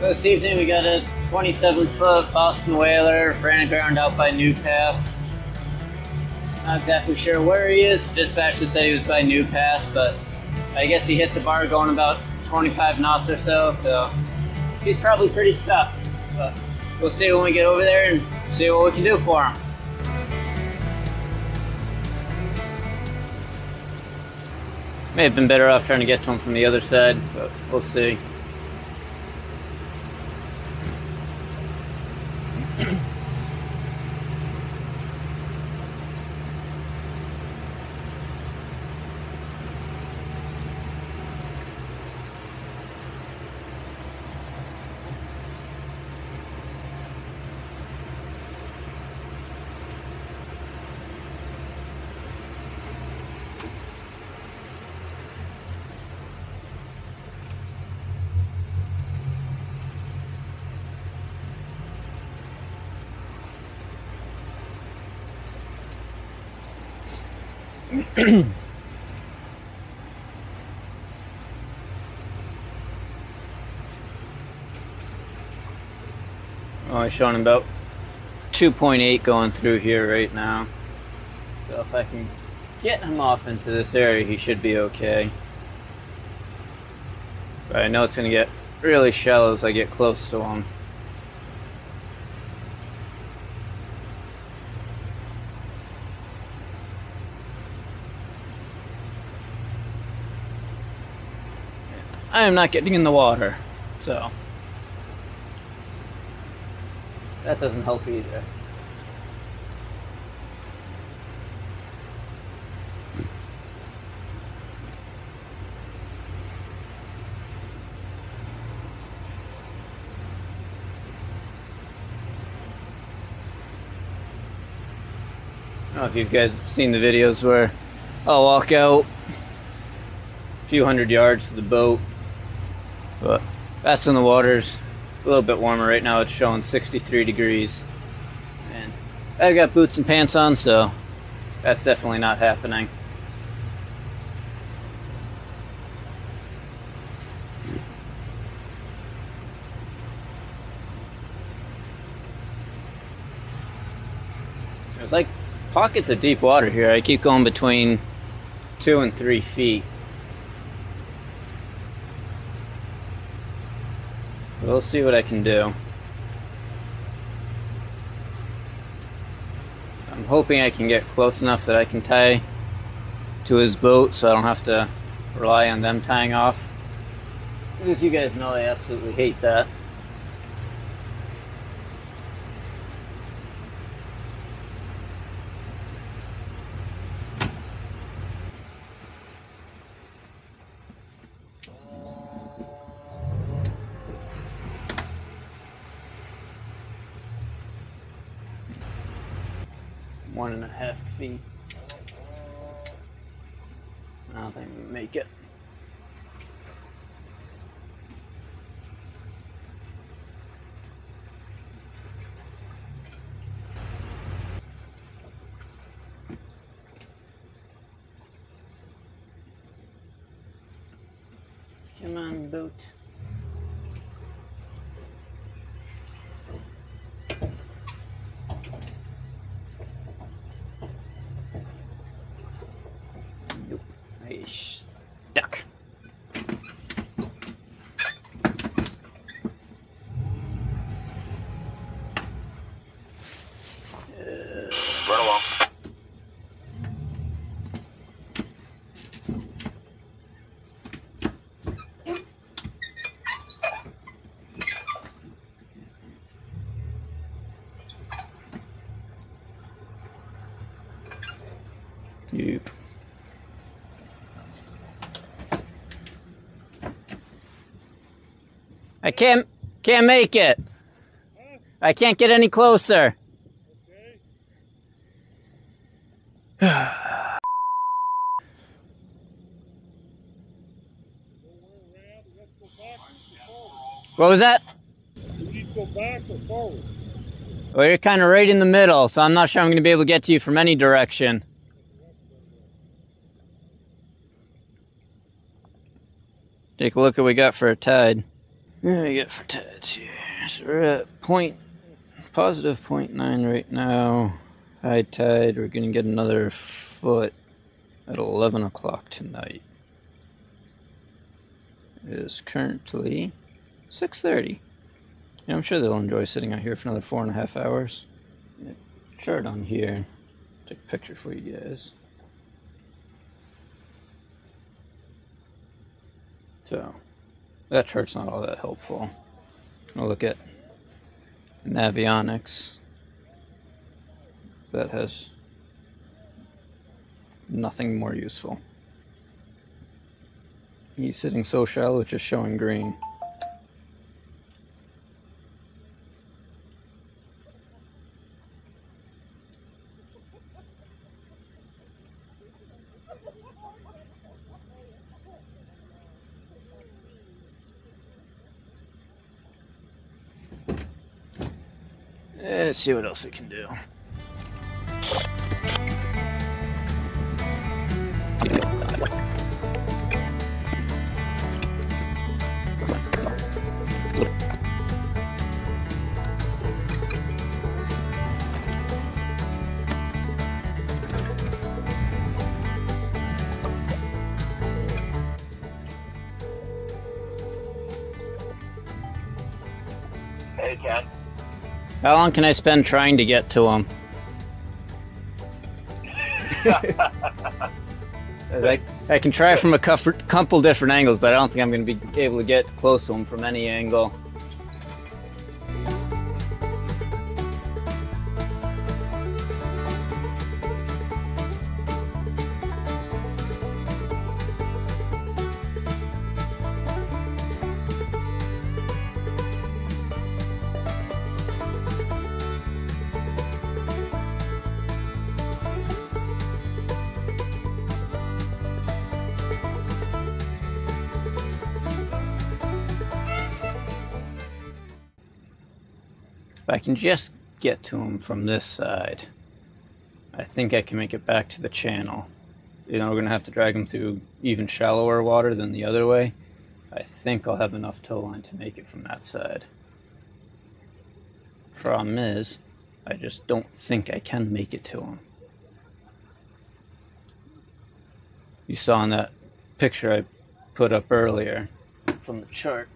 This evening we got a 27 foot Boston Whaler ran aground out by New Pass. Not exactly sure where he is. Dispatcher said he was by New Pass, but I guess he hit the bar going about 25 knots or so, so he's probably pretty stuck. But we'll see when we get over there and see what we can do for him. May have been better off trying to get to him from the other side, but we'll see. I'm showing about 2.8 going through here right now. So if I can get him off into this area, he should be okay. But I know it's going to get really shallow as I get close to him. I am not getting in the water, so that doesn't help either. I don't know if you guys have seen the videos where I'll walk out a few hundred yards to the boat, but that's in the waters a little bit warmer right now. It's showing 63 degrees, and I've got boots and pants on, so that's definitely not happening. There's like pockets of deep water here. I keep going between two and three feet. We'll see what I can do. I'm hoping I can get close enough that I can tie to his boat so I don't have to rely on them tying off. As you guys know, I absolutely hate that. one and a half feet. I don't think we make it. Come on, boat. Nope. I stuck. Run along. Yep. I can't can't make it. I can't get any closer. What was that? Back or. Well, you're kind of right in the middle, so I'm not sure I'm going to be able to get to you from any direction. Take a look at what we got for a tide. Do we get for tides here? So we're at point positive point nine right now. High tide. We're gonna get another foot at eleven o'clock tonight. It is currently six thirty. Yeah, I'm sure they'll enjoy sitting out here for another four and a half hours. Yeah, chart on here. Take a picture for you guys. So that chart's not all that helpful. I'll look at Navionics. That has nothing more useful. He's sitting so shallow, it's just showing green. Let's see what else we can do. How long can I spend trying to get to them? I, I can try from a couple couple different angles, but I don't think I'm going to be able to get close to them from any angle. I can just get to him from this side, I think I can make it back to the channel. You know, we're gonna have to drag him through even shallower water than the other way. I think I'll have enough tow line to make it from that side. Problem is, I just don't think I can make it to him. You saw in that picture I put up earlier from the chart,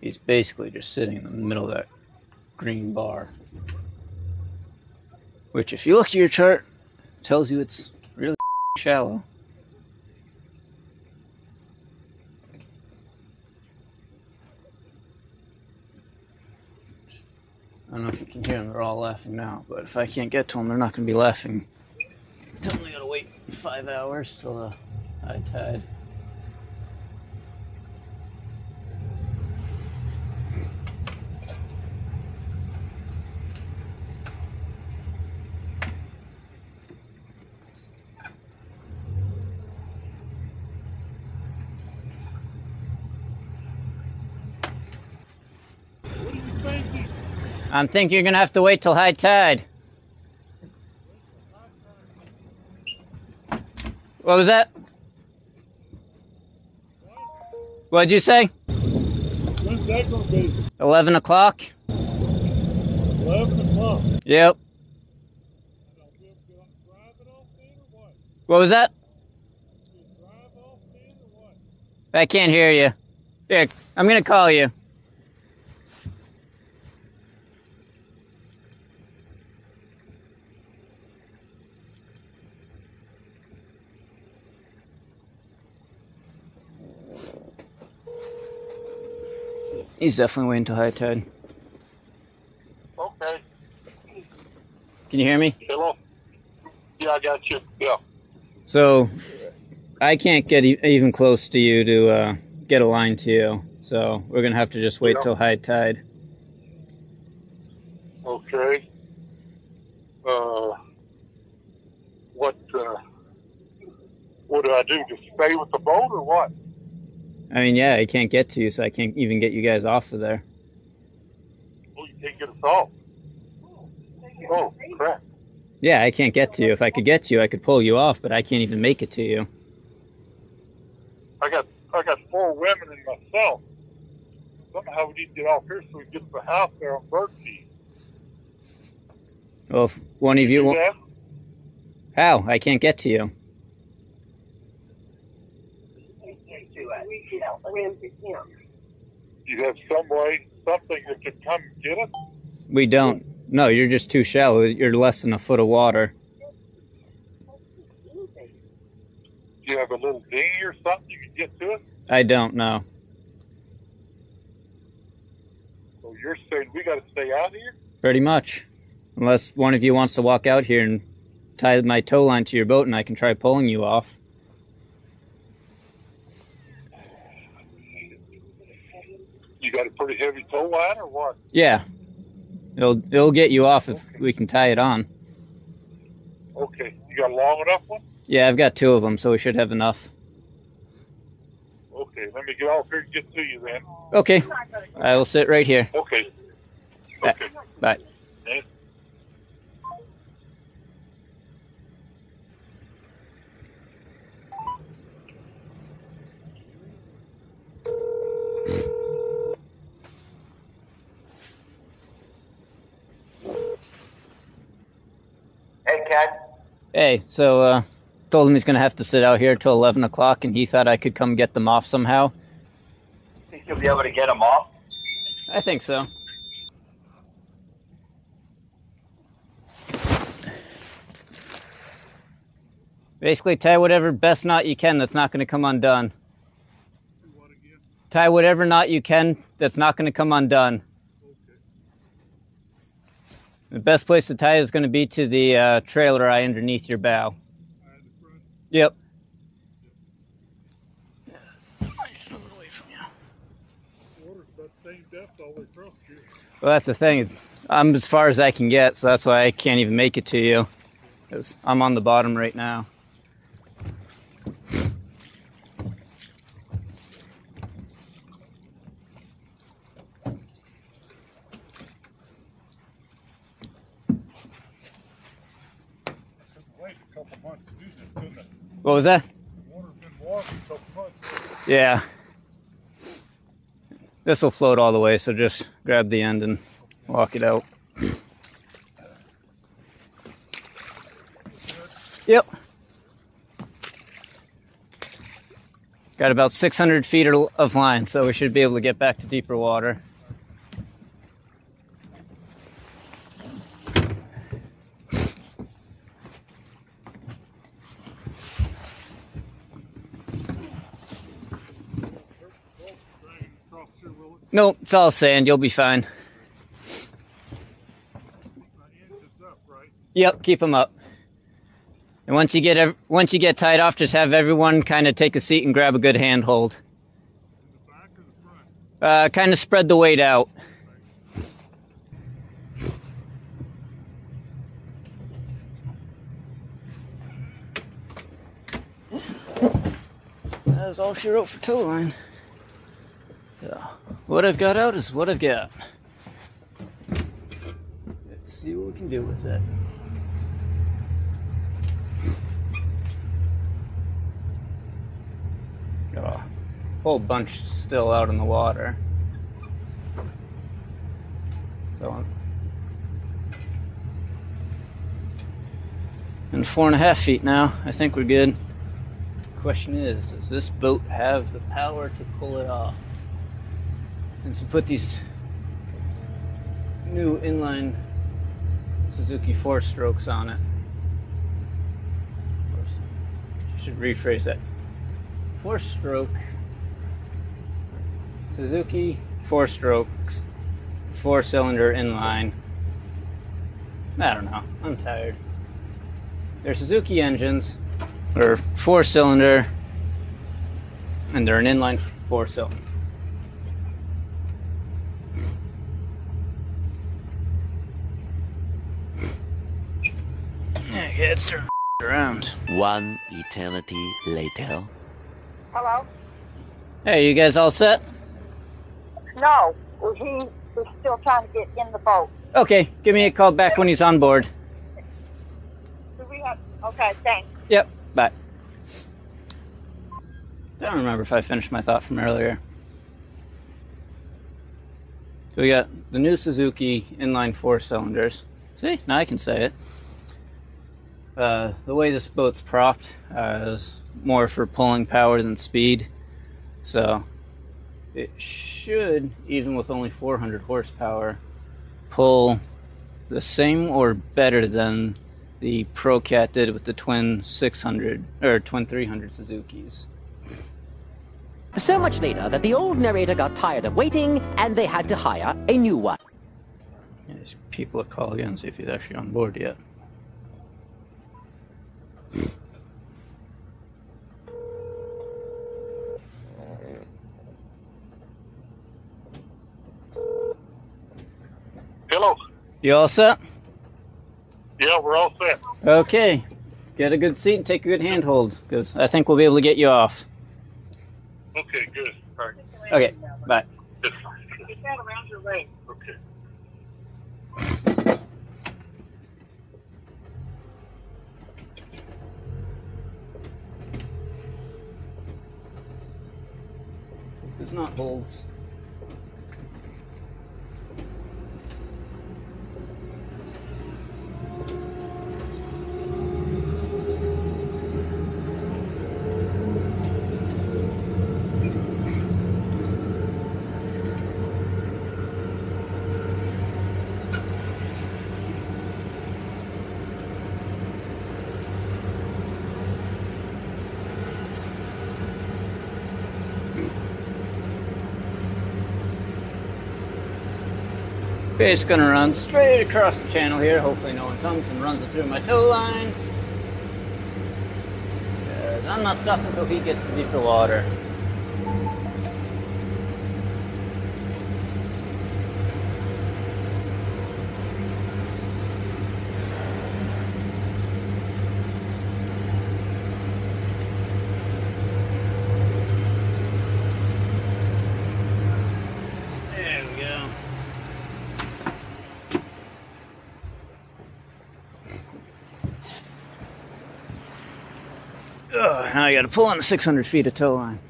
he's basically just sitting in the middle of that green bar. Which, if you look at your chart, tells you it's really shallow. I don't know if you can hear them, they're all laughing now, but if I can't get to them, they're not going to be laughing. Tell them they gotta wait five hours till the high tide. I'm thinking you're gonna have to wait till high tide. What was that? What'd you say? When's that gonna be? 11 o'clock? Eleven o'clock. Yep. To what? Was that? I can't hear you. Here, I'm gonna call you. He's definitely waiting till high tide. Okay. Can you hear me? Hello. Yeah, I got you. Yeah. So, I can't get e- even close to you to uh, get a line to you. So we're gonna have to just wait Yeah. till high tide. Okay. Uh, what, uh, what do I do? Just stay with the boat or what? I mean, yeah, I can't get to you, so I can't even get you guys off of there. Oh, you can't get us off. Oh, crap. Yeah, I can't get to you. If I could get to you, I could pull you off, but I can't even make it to you. I got, I got four women and myself. somehow we need to get off here so we can get to the house there on Birdseed. Well, if one of you wa- how I can't get to you. You have some way, something that can come get us? We don't. No, you're just too shallow. You're less than a foot of water. Do you have a little dinghy or something you can get to us? I don't know. So you're saying we got to stay out here? Pretty much. Unless one of you wants to walk out here and tie my tow line to your boat and I can try pulling you off. You got a pretty heavy tow line or what? Yeah. It'll it'll get you off if we can tie it on. Okay, you got a long enough one? Yeah, I've got two of them, so we should have enough. Okay, let me get off here and get to you then. Okay. I will sit right here. Okay. Okay. Bye. Thanks. Hey, Hey, so uh told him he's gonna have to sit out here till eleven o'clock and he thought I could come get them off somehow. Think you'll be able to get them off? I think so. Basically, tie whatever best knot you can that's not going to come undone. Tie whatever knot you can that's not going to come undone. The best place to tie is going to be to the uh, trailer eye underneath your bow. Yep. Well, that's the thing. It's, I'm as far as I can get, so that's why I can't even make it to you. I'm on the bottom right now. It's been waiting a couple months to do this, didn't it? What was that? Yeah. This will float all the way, so just grab the end and walk it out. Yep. Got about 600 feet of line, so we should be able to get back to deeper water. Dragging across here, will it? Nope, it's all sand. You'll be fine. Up, right? Yep, keep them up. And once you get once you get tied off, just have everyone kind of take a seat and grab a good handhold. Uh, kind of spread the weight out. That is all she wrote for tow line. So, what I've got out is what I've got. Let's see what we can do with it. Got a whole bunch still out in the water. So I'm and four and a half feet now. I think we're good. Question is, does this boat have the power to pull it off? And to put these new inline Suzuki four strokes on it. Should rephrase that. Four stroke Suzuki four strokes, four cylinder inline. I don't know. I'm tired. They're Suzuki engines, They're four cylinder, and they're an inline four cylinder. Okay, let's turn around. One eternity later. Hello? Hey, you guys all set? No, he was still trying to get in the boat. Okay, give me a call back when he's on board. Do we have? Okay, thanks. Yep, bye. I don't remember if I finished my thought from earlier. So we got the new Suzuki inline four cylinders. See, now I can say it. Uh, the way this boat's propped uh, is more for pulling power than speed. So it should, even with only 400 horsepower, pull the same or better than the ProCat did with the twin 600 or twin 300 Suzuki's. So much later that the old narrator got tired of waiting and they had to hire a new one. There's people that call again see if he's actually on board yet. Hello. You all set? Yeah, we're all set. Okay. Get a good seat and take a good handhold, because I think we'll be able to get you off. Okay, good. All right. Okay, bye. Good. Okay. It's not holds. Okay, it's gonna run straight across the channel here. Hopefully no one comes and runs it through my tow line. I'm not stopping until he gets to deeper water. Now I gotta pull on the 600 feet of tow line.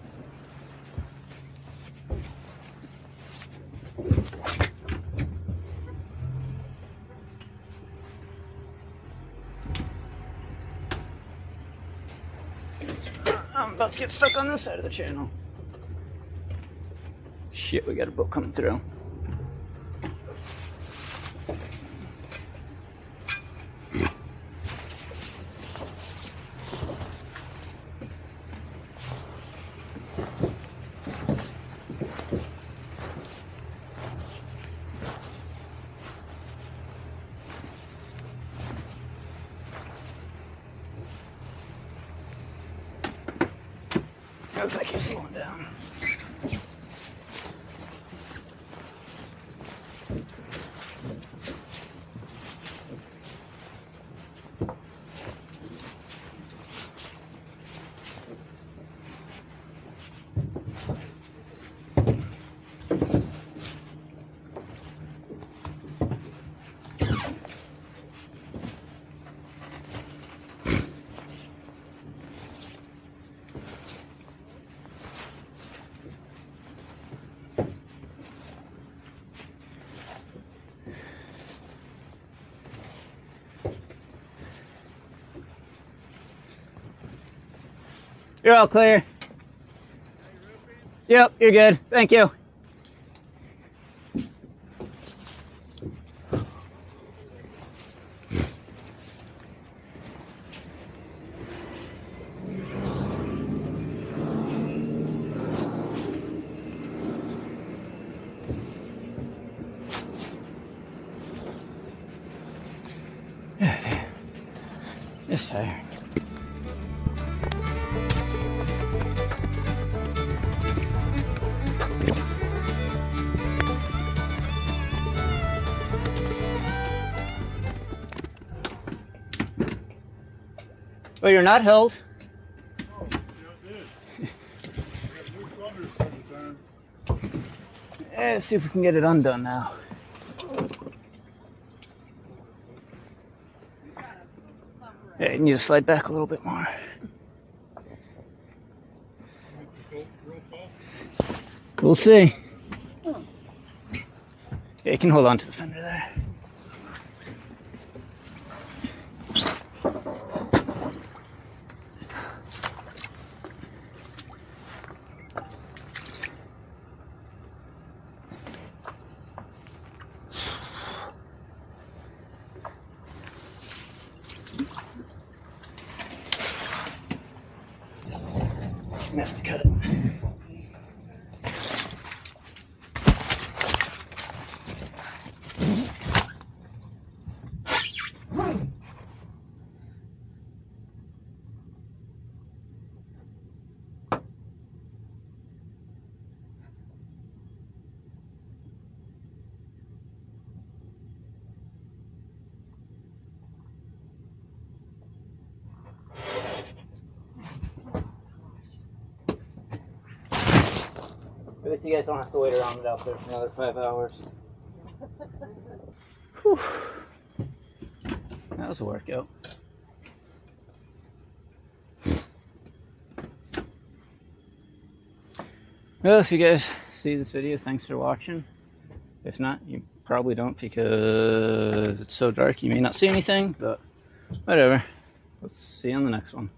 I'm about to get stuck on this side of the channel. Shit, we got a boat coming through. Looks like he's slowing down. You're all clear. Yep, you're good. Thank you. Just tired. Well, you're not held. Oh, yeah, it did. We got new thunders for the time. Eh, Let's see if we can get it undone now. Yeah, you need to slide back a little bit more. Make the boat real fast. We'll see. Yeah, you can hold on to the fender there. Least you guys don't have to wait around it out there for another five hours. Whew. That was a workout. Well, if you guys see this video, thanks for watching. If not, you probably don't because it's so dark you may not see anything, but whatever. Let's see you on the next one.